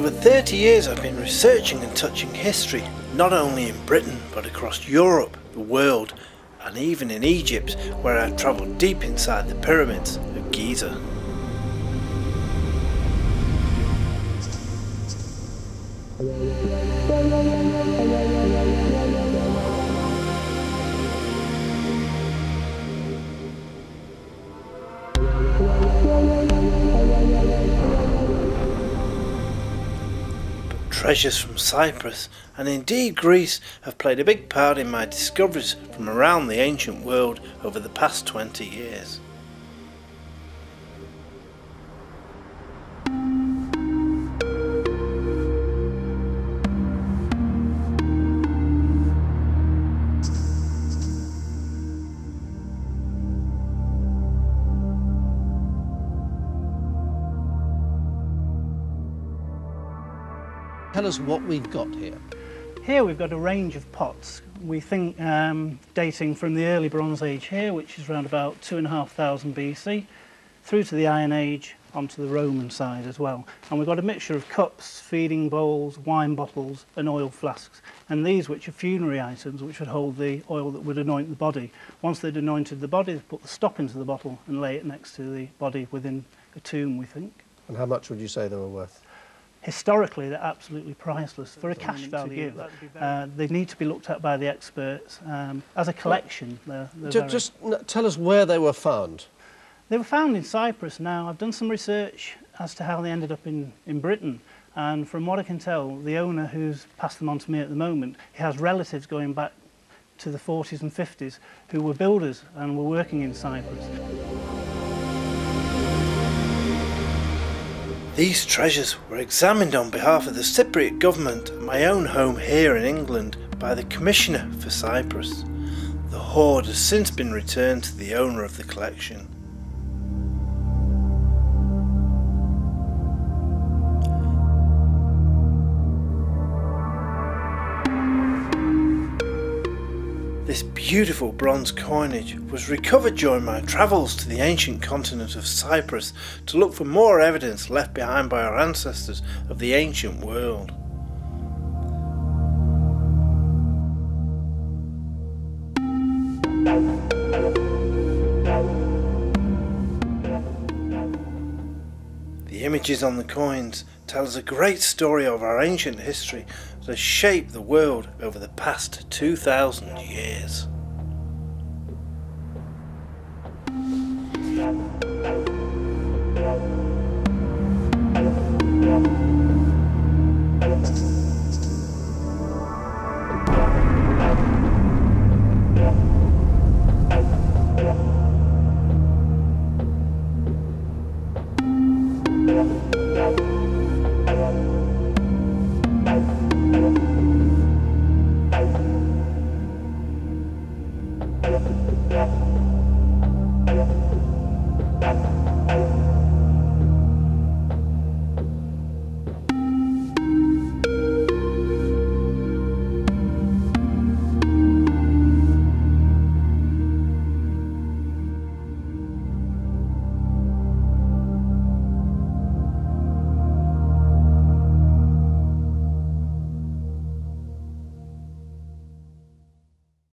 Over 30 years I've been researching and touching history, not only in Britain but across Europe, the world, and even in Egypt where I've travelled deep inside the pyramids of Giza. Treasures from Cyprus and indeed Greece have played a big part in my discoveries from around the ancient world over the past 20 years. Tell us what we've got here. Here we've got a range of pots. We think um, dating from the early Bronze Age here, which is around about 2,500 BC, through to the Iron Age onto the Roman side as well. And we've got a mixture of cups, feeding bowls, wine bottles and oil flasks. And these which are funerary items which would hold the oil that would anoint the body. Once they'd anointed the body, they'd put the stop into the bottle and lay it next to the body within a tomb, we think. And how much would you say they were worth? Historically they're absolutely priceless for a cash value. Uh, they need to be looked at by the experts. Um, as a collection, they're, they're just, just tell us where they were found. They were found in Cyprus. Now, I've done some research as to how they ended up in, in Britain. And from what I can tell, the owner who's passed them on to me at the moment, he has relatives going back to the 40s and 50s who were builders and were working in Cyprus. These treasures were examined on behalf of the Cypriot government at my own home here in England by the Commissioner for Cyprus. The hoard has since been returned to the owner of the collection. This beautiful bronze coinage was recovered during my travels to the ancient continent of Cyprus to look for more evidence left behind by our ancestors of the ancient world. The images on the coins tells a great story of our ancient history that has shaped the world over the past 2,000 years.